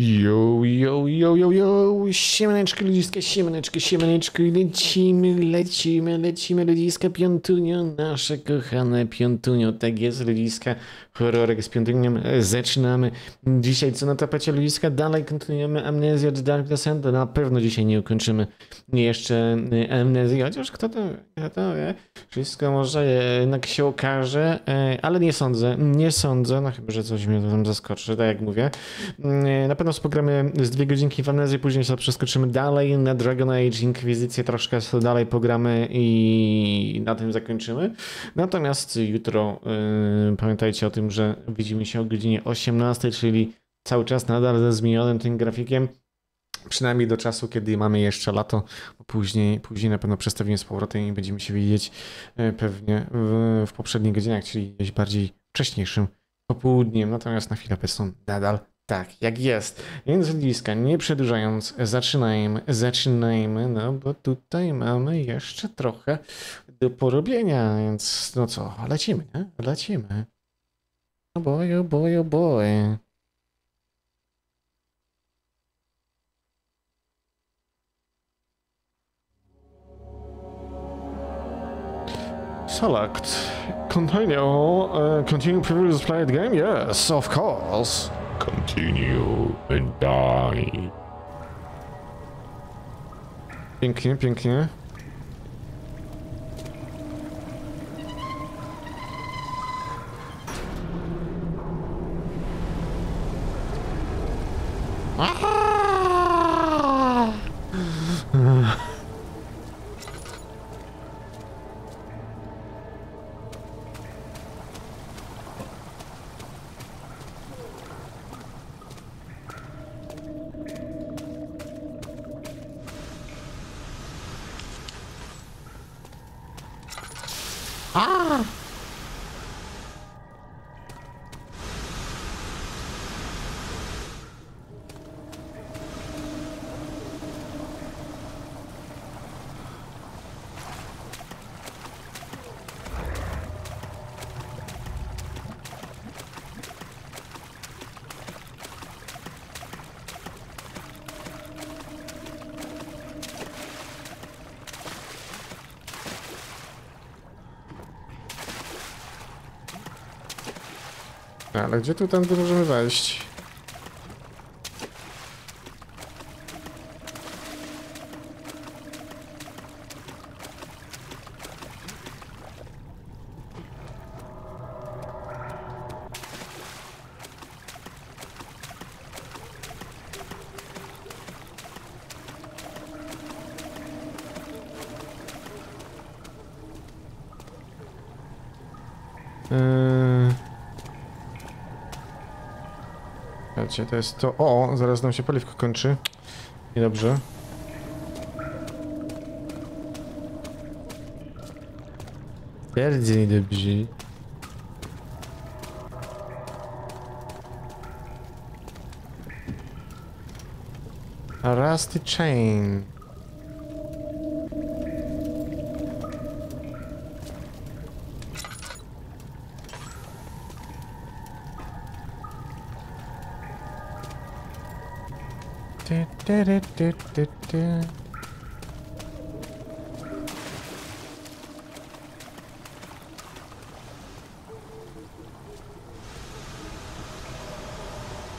Yo, yo, yo, yo, yo, siemaneczki ludziska, siemaneczki, siemaneczki, lecimy, lecimy, lecimy. Ludziska, piątunio, nasze kochane piątunio, tak jest ludziska, horrorek z piątuniem, e, zaczynamy. Dzisiaj co na tapecie ludziska, dalej kontynuujemy Amnezję od Dark Descent, na pewno dzisiaj nie ukończymy jeszcze e, Amnezji, chociaż kto to, kto to wie, wszystko może jednak się okaże, e, ale nie sądzę, nie sądzę, no chyba, że coś mnie tam zaskoczy, tak jak mówię. Na pewno spogramy z dwie godzinki w później sobie przeskoczymy dalej na Dragon Age, Inkwizycję, troszkę sobie dalej pogramy i na tym zakończymy. Natomiast jutro yy, pamiętajcie o tym, że widzimy się o godzinie 18, czyli cały czas nadal ze zmienionym tym grafikiem. Przynajmniej do czasu, kiedy mamy jeszcze lato, później, później na pewno przestawimy z powrotem i będziemy się widzieć e, pewnie w, w poprzednich godzinach, czyli gdzieś bardziej wcześniejszym popołudniem. Natomiast na chwilę obecną nadal tak, jak jest. Więc bliska, nie przedłużając, zaczynajmy, zaczynajmy, no bo tutaj mamy jeszcze trochę do porobienia, więc no co, lecimy, nie? Lecimy. Oh boy, oh boy, oh boy. Select. Continue. Uh, continue previous played game? Yes, of course. Continue and die. Pięknie, pięknie. Ale gdzie tu tędy możemy wejść? Yy... Słuchajcie, to jest to... O, zaraz nam się paliwko kończy. Niedobrze. Bardzo niedobrze. A Rusty chain.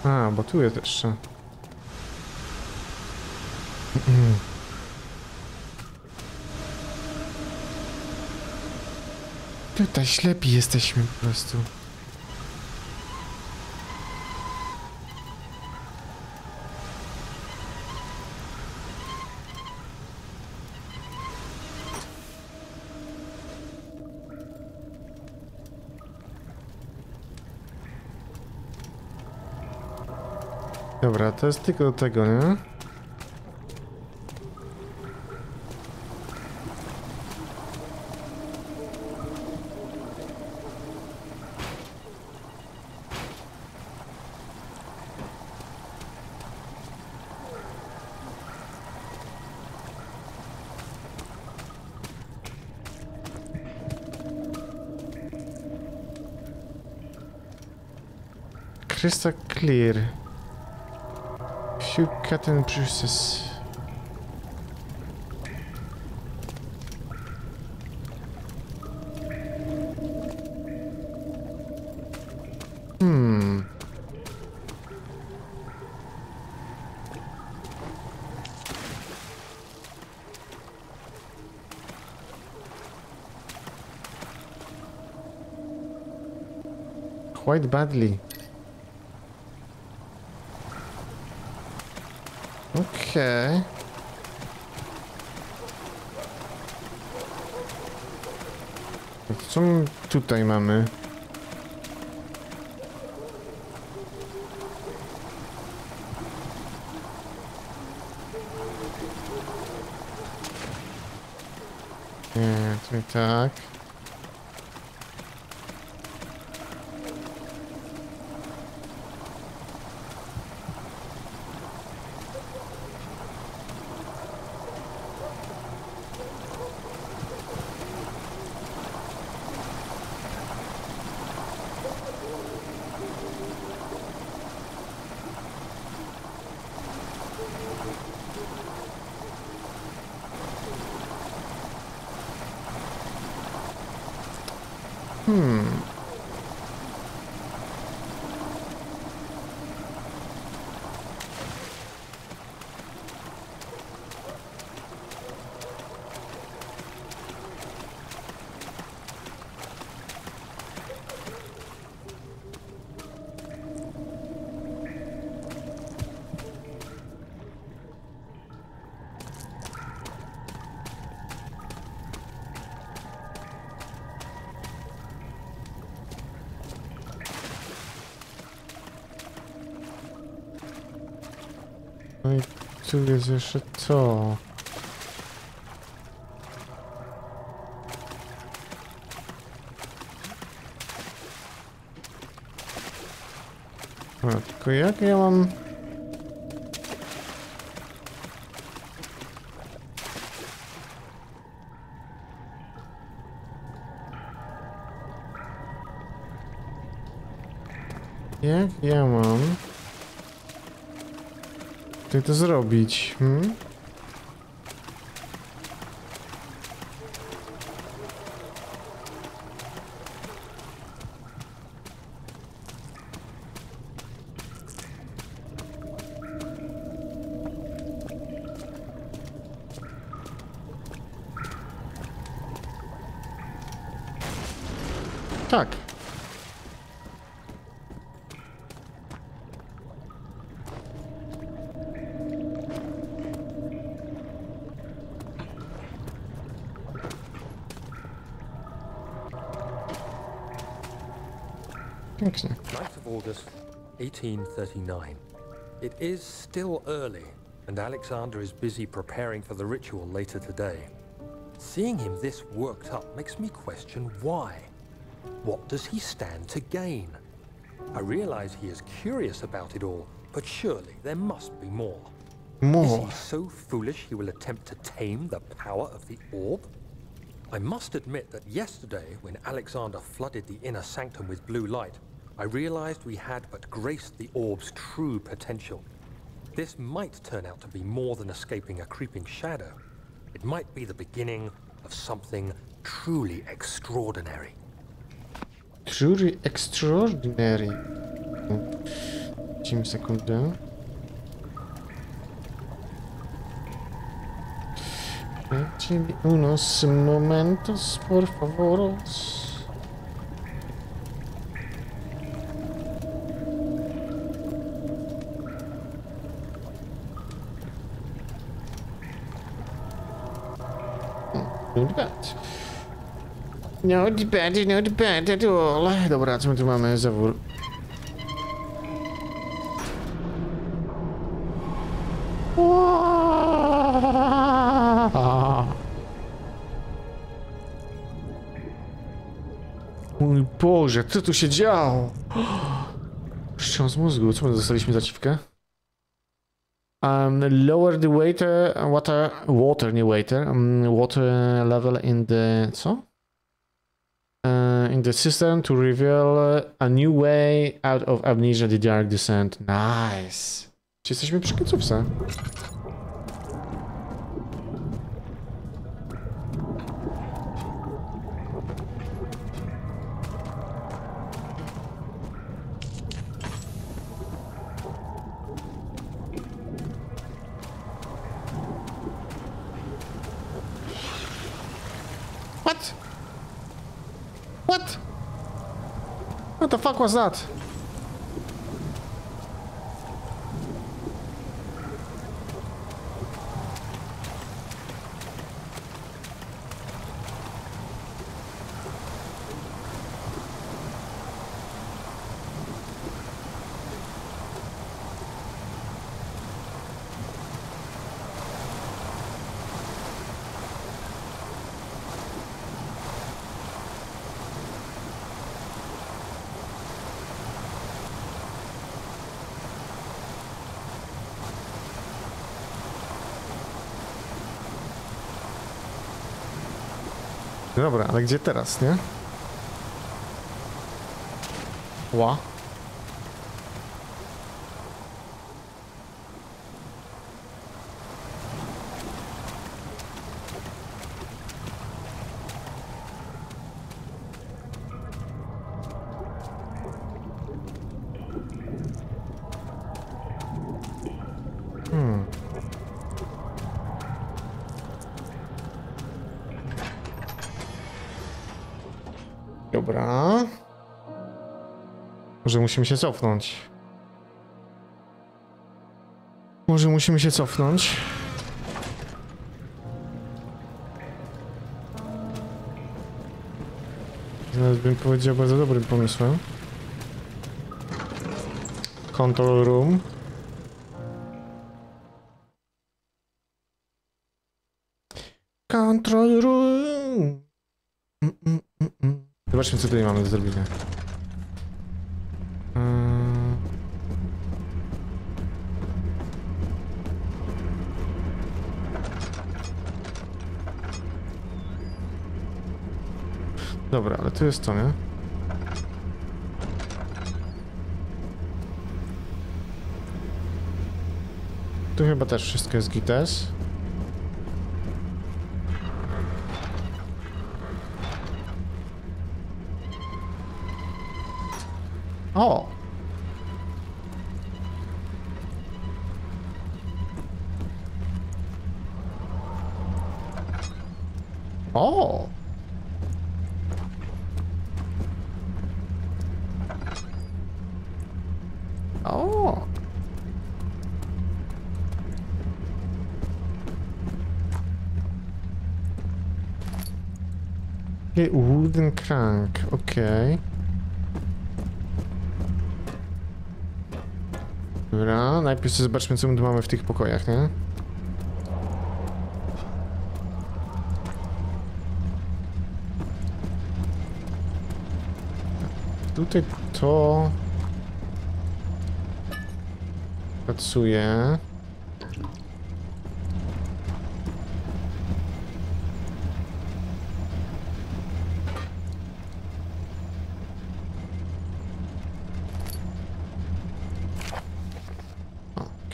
A, bo tu jest jeszcze. Tutaj ślepi jesteśmy po prostu. Dobra, to jest tylko do tego, nie? Crystal clear. Two cotton juices. Hmm. Quite badly. Okej. To Co my tutaj mamy? Nie, nie tak. Hmm. Tu jest jeszcze to. A, tylko jak ja mam... Jak ja Jak to zrobić? Hmm? Tak. Pięknie. 9th of August, 1839. It is still early, and Alexander is busy preparing for the ritual later today. Seeing him this worked up makes me question why. What does he stand to gain? I realize he is curious about it all, but surely there must be more. More. Is he so foolish he will attempt to tame the power of the orb? I must admit that yesterday, when Alexander flooded the inner sanctum with blue light, I realized we had but graced the orb's true potential. This might turn out to be more than escaping a creeping shadow. It might be the beginning of something truly extraordinary. Truly extraordinary. Mi sekundę. Dajcie unos momentos, por favoros. Not bad. Not bad, not bad at all. Dobra, co my tu mamy? Zawór. Mój Boże, co tu się działo? Wstrząs mózgu, co my dostaliśmy za ciwkę? Um, lower the water, water, water, nie water, um, water level in the, so Uh, in the system to reveal a new way out of amnesia, the dark descent. Nice. Czy jesteśmy przy końcówce? What Dobra, ale gdzie teraz, nie? Ła. Dobra. Może musimy się cofnąć. Może musimy się cofnąć. Nawet bym powiedział bardzo dobrym pomysłem. Control room. Zobaczmy, co tutaj mamy do zrobienia. Eee. Dobra, ale tu jest to, nie? Tu chyba też wszystko jest gites. Okay, wooden crank, okej. Dobra, najpierw zobaczmy co my tu mamy w tych pokojach, nie? Tutaj to... Pracuje.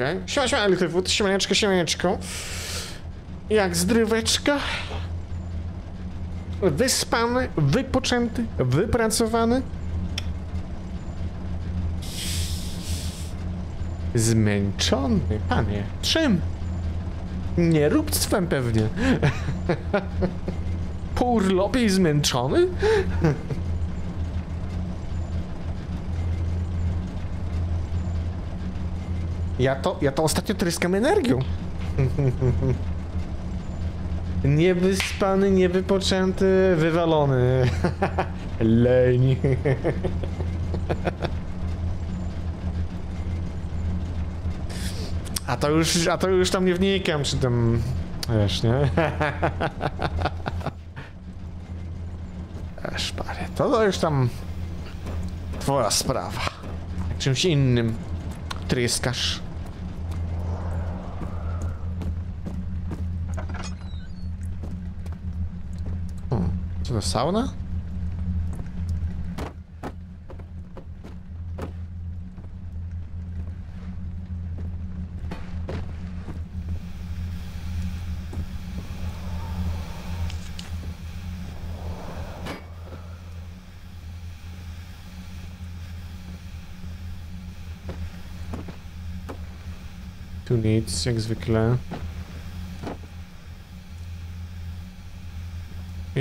Okej. Okay. Siema, siema, Elitywód, siemaneczko, siemaneczko. Jak zdryweczka? Wyspany, wypoczęty, wypracowany. Zmęczony, panie. Czym? Nieróbstwem pewnie. Po urlopie i zmęczony? Ja to, ja to ostatnio tryskam energią. Niewyspany, niewypoczęty, wywalony. Leń. A to już, a to już tam nie wnikam, czy tam... Wiesz, nie? Wiesz, pary, to, to już tam... Twoja sprawa. Czymś innym tryskasz. sumie sauna? Tu nic, jak zwykle.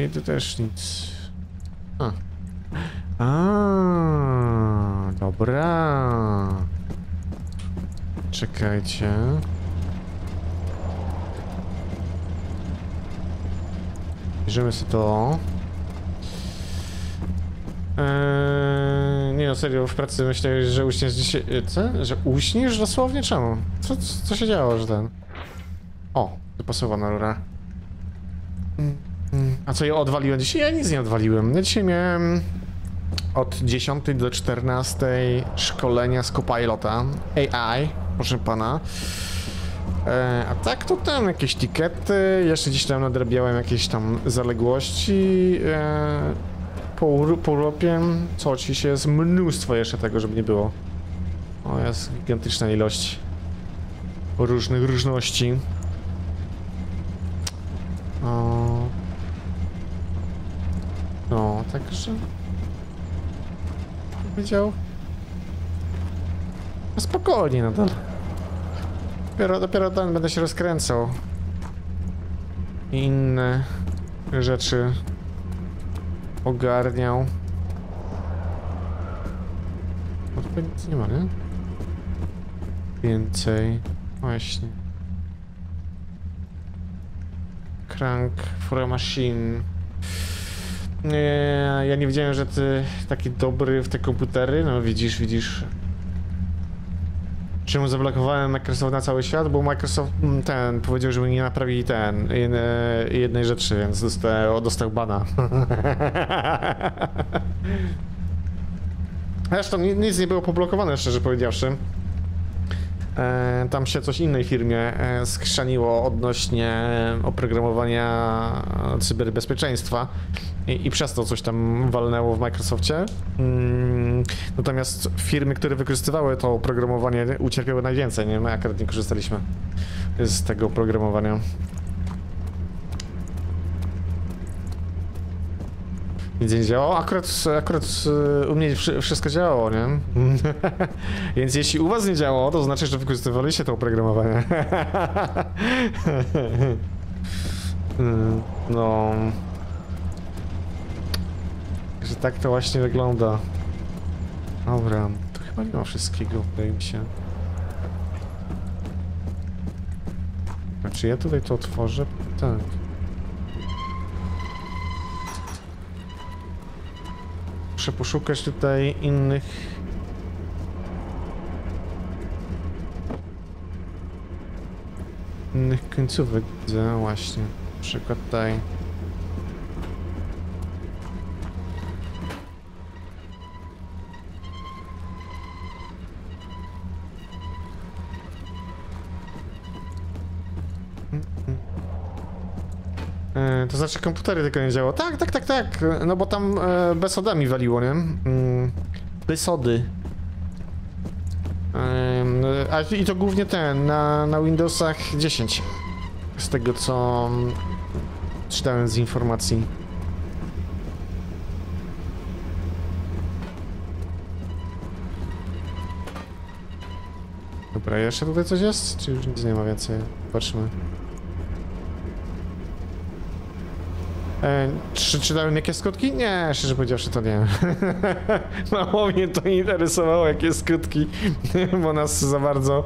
Tu też nic. A. A, dobra. Czekajcie. Bierzemy sobie to. Eee, nie no, serio, w pracy myślałeś, że uśniesz dzisiaj... e, Co? Że uśniesz dosłownie? Czemu? Co, co, co się działo, że ten... O, wypasowana rura. Mm. A co ja odwaliłem dzisiaj? Ja nic nie odwaliłem. Ja dzisiaj miałem od 10 do 14 szkolenia z Copilota AI, proszę pana. E, a tak to tam jakieś tikety, jeszcze gdzieś tam nadrabiałem jakieś tam zaległości e, po, po urlopie. Co ci się jest mnóstwo jeszcze tego, żeby nie było. O, jest gigantyczna ilość różnych różności. O. No, także... Powiedział... No spokojnie nadal. Dopiero, dopiero ten będę się rozkręcał. I inne rzeczy ogarniał. No to nic nie ma, nie? Więcej. Właśnie. Crank for a machine. Nie, ja nie wiedziałem, że ty taki dobry w te komputery. No widzisz, widzisz. Czemu zablokowałem Microsoft na cały świat? Bo Microsoft mm, ten powiedział, że mi nie naprawili ten jedne, jednej rzeczy, więc dostał, dostał bana. Zresztą ni- nic nie było poblokowane, szczerze powiedziawszy. E, tam się coś innej firmie e, skrzaniło odnośnie oprogramowania cyberbezpieczeństwa i, i przez to coś tam walnęło w Microsoftie. Mm, natomiast firmy, które wykorzystywały to oprogramowanie ucierpiały najwięcej, nie? My akurat nie korzystaliśmy z tego oprogramowania. Nic nie działało. Akurat, akurat e, u mnie wszy- wszystko działało, nie? Więc jeśli u was nie działało, to znaczy, że wykorzystywaliście to oprogramowanie. No. Że tak to właśnie wygląda. Dobra, to chyba nie ma wszystkiego, wydaje mi się. Czy ja tutaj to otworzę? Tak. Muszę poszukać tutaj innych... Innych końcówek widzę, właśnie. Na przykład tutaj. E, To znaczy komputery tylko nie działało. Tak, tak, tak, tak. No bo tam e, bez odami waliło, nie? Mm, bez ody. Em, a i to głównie ten, na, na Windowsach 10. Z tego co mm, czytałem z informacji. Dobra, jeszcze tutaj coś jest? Czy już nic nie ma więcej? Patrzmy. E, czy czytałem jakie skutki? Nie, szczerze powiedziawszy to nie. Mało mnie to interesowało jakie skutki, bo nas za bardzo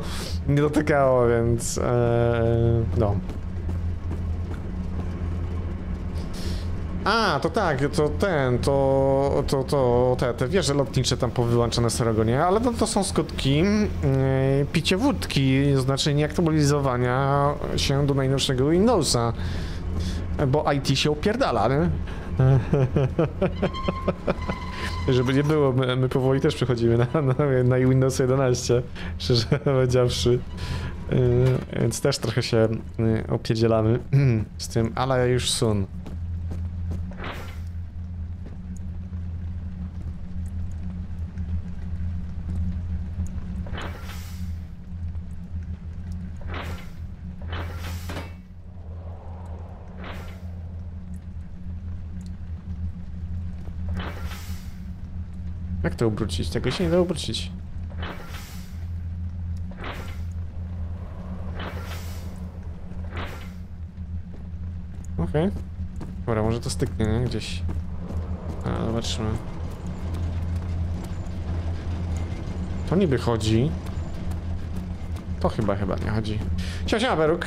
nie dotykało, więc e, no. A, to tak, to ten, to, to, to te, te wieże lotnicze tam powyłączone srogo, nie? Ale to, to są skutki yy, picie wódki, znaczy nieaktualizowania się do najnowszego Windowsa. Bo IT się opierdala, nie? Żeby nie było, my, my powoli też przechodzimy na, na, na Windows 11, szczerze powiedziawszy. Yy, więc też trochę się yy, opierdzielamy z tym, ale już sun. to obrócić? Tego się nie da obrócić. Okej. Okay. Dobra, może to styknie, nie? Gdzieś. A, zobaczymy. To niby chodzi. To chyba, chyba nie chodzi. Siema, siema, Beruk.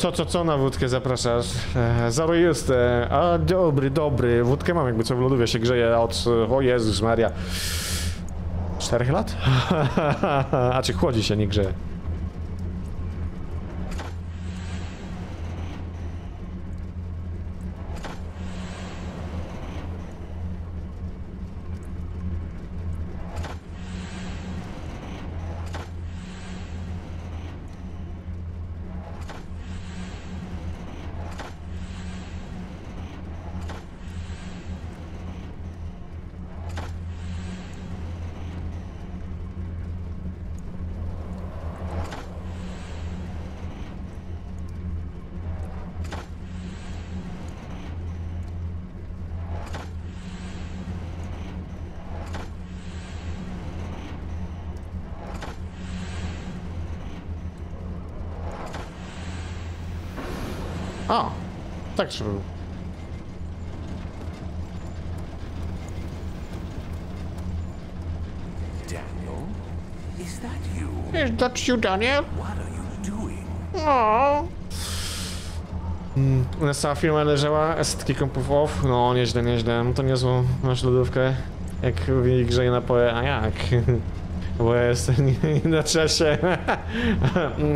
Co, co, co na wódkę zapraszasz? E, zero jest. E, a, dobry, dobry. Wódkę mam jakby co w lodówie się grzeje od... O Jezus Maria. Czterech lat? A czy chłodzi się, nie grzeje? A, tak trzeba było. Daniel? Is that you? Is that you, Daniel? What are you doing? O. Mm, u nas cała firma leżała, setki kompów off. No, nieźle, nieźle. No to niezłą masz lodówkę. Jak w niej grzeje napoje, a jak? Bo ja jestem nie, na czasie.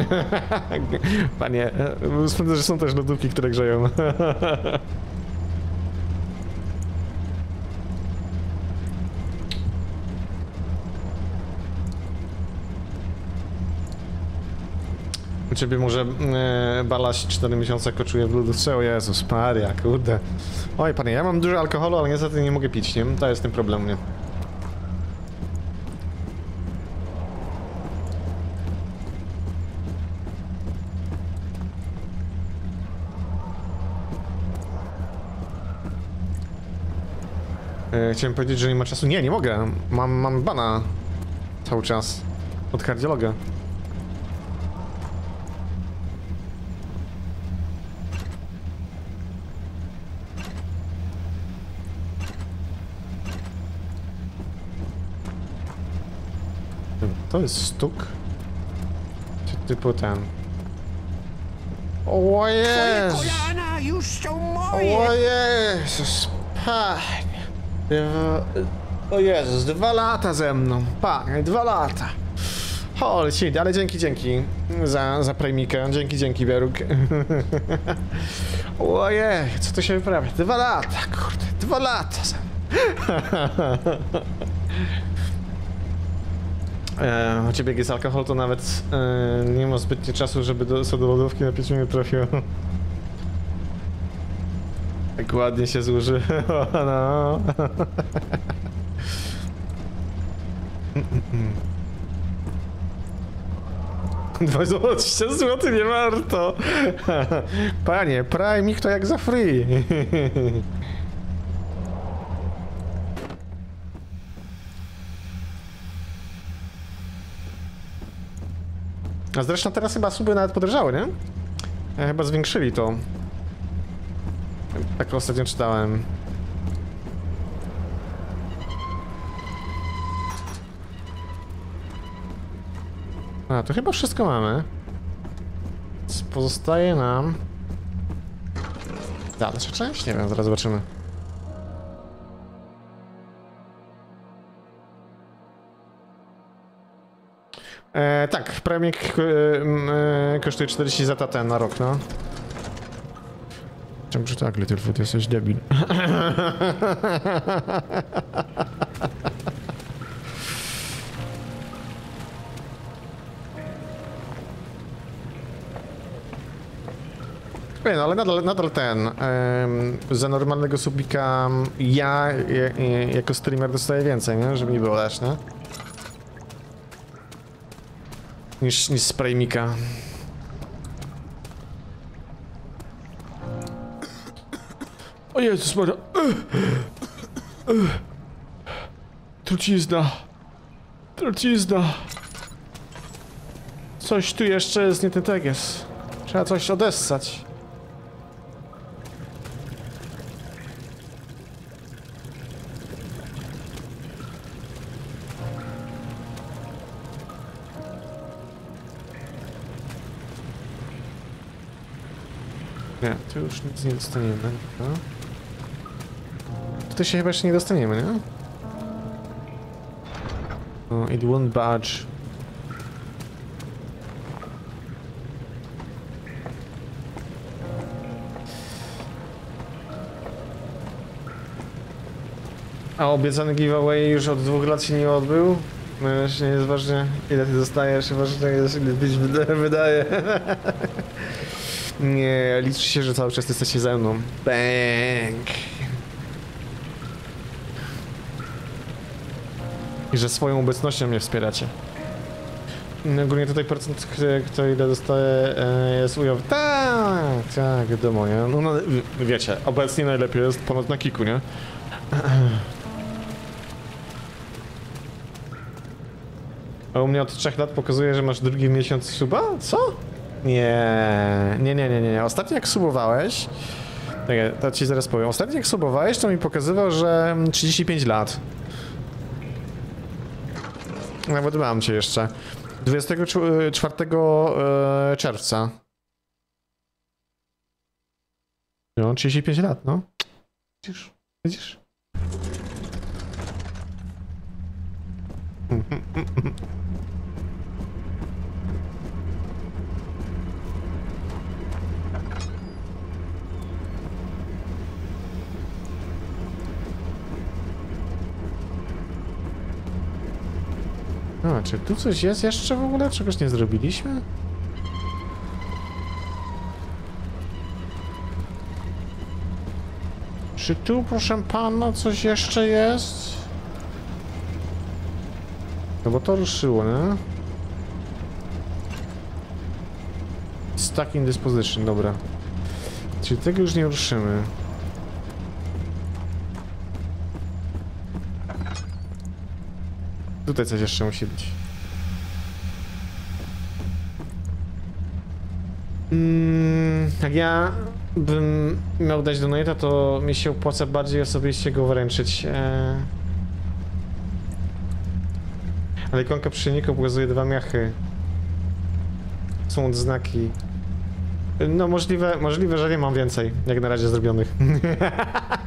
Panie, że są też lodówki, które grzeją. U ciebie może e, balać 4 miesiące koczuje w lodówce? O Jezus Maria, kurde. Oj panie, ja mam dużo alkoholu, ale niestety nie mogę pić, nie? To jest ten problem, nie? Chciałem powiedzieć, że nie ma czasu. Nie, nie mogę. Mam, mam bana cały czas od kardiologa. To jest stuk? Czy typu ten? O Jezus! Kolana już są moje! O Jezus, dwa lata ze mną. Panie, dwa lata. Holy shit, ale dzięki, dzięki za, za premikę. Dzięki, dzięki, Beruk. Ojej, co tu się wyprawia? Dwa lata, kurde, dwa lata ze mną. E, u ciebie jest alkohol, to nawet e, nie ma zbytnio czasu, żeby do, sobie do lodówki napić nie trafiło. Tak ładnie się zużyło, no. Dwadzieścia zł nie warto. Panie, prime ich to jak za free. A zresztą teraz chyba suby nawet podrożały, nie? E, chyba zwiększyli to. Tak ostatnio czytałem. A, to chyba wszystko mamy. Pozostaje nam... Dalsza część? Nie wiem, zaraz zobaczymy. E, tak, premik e, e, kosztuje 40 za tatę na rok, no. Czemu że tak, Littlefoot, jesteś debil. Nie, no ale nadal, nadal ten. em, za normalnego subika ja je, je, jako streamer dostaję więcej, nie? Żeby nie było też, nie? Niż, niż spraymika. Jezus Maria. Trucizna. Trucizna. Coś tu jeszcze jest nie ten teges. Trzeba coś odessać. Nie, tu już nic nie dostaniemy, prawda? Tutaj się chyba jeszcze nie dostaniemy, nie? O, it won't budge. A obiecany giveaway już od dwóch lat się nie odbył? No właśnie jest ważne ile ty dostajesz, ważne jest ile wyda- wydaje. nie, liczy się, że cały czas jesteście ze mną. Bang! I że swoją obecnością mnie wspieracie. No, Ogólnie tutaj procent, kto, ile dostaje, e, jest ujaw... Tak, tak, wiadomo, nie? No, no, wi- wiecie, obecnie najlepiej jest ponad na kiku, nie? A u mnie od 3 lat pokazuje, że masz drugi miesiąc suba? Co? Nie, nie, nie, nie, nie. Ostatnio jak subowałeś, tak, to ci zaraz powiem. Ostatnio jak subowałeś, to mi pokazywał, że mm, 35 lat. Nawet mam cię jeszcze. 24 e, czerwca. No, 35 lat, no. Widzisz? Widzisz? A, czy tu coś jest jeszcze w ogóle? Czegoś nie zrobiliśmy? Czy tu, proszę pana, coś jeszcze jest? No bo to ruszyło, nie? Stuck in disposition, dobra. Czyli tego już nie ruszymy. Tutaj coś jeszcze musi być. Mm, jak ja bym miał dać donate'a, to mi się opłaca bardziej osobiście go wręczyć. E... Ale ikonka przyjemnika pokazuje dwa miachy. Są odznaki. No możliwe, możliwe, że nie mam więcej, jak na razie zrobionych.